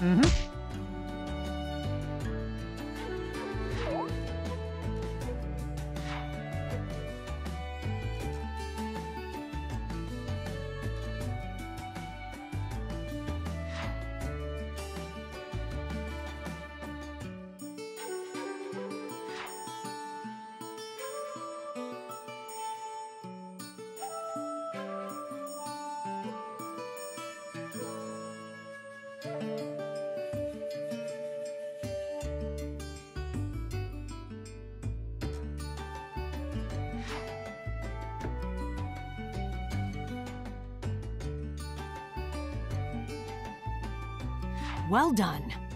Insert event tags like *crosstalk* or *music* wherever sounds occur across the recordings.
Mm-hmm. Well done.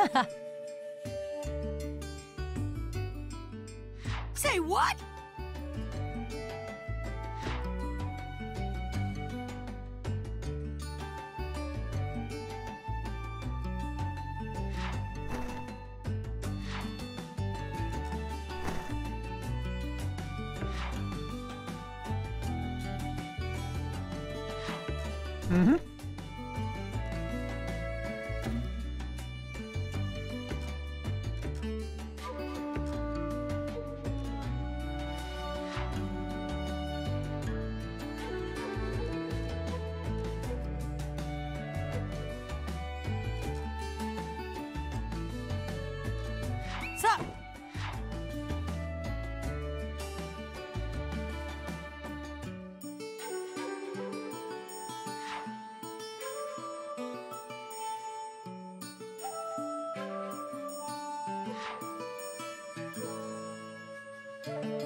*laughs* Say what? Mm-hmm. さあうん。